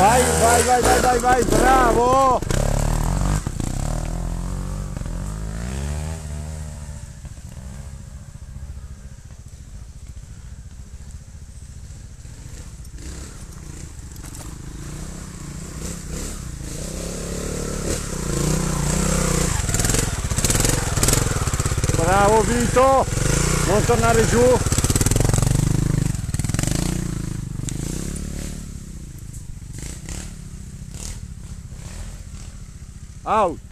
vai, vai, vai, vai, vai, vai, bravo! Bravo Vito, non tornare giù. Out.